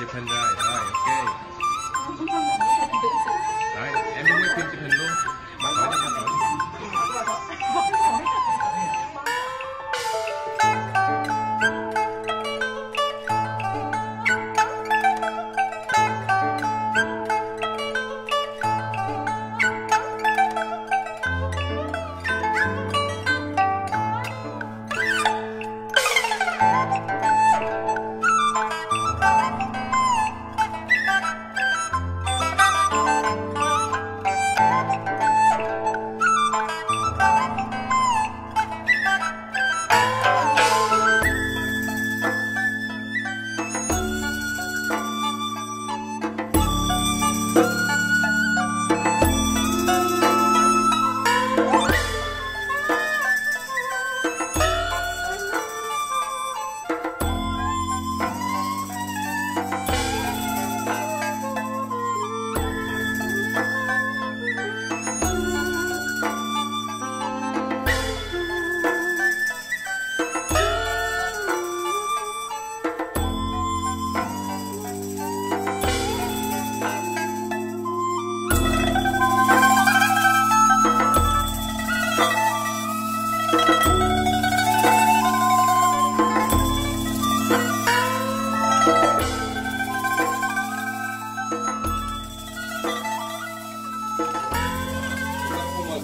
You can Okay.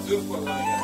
Zülfo Lange.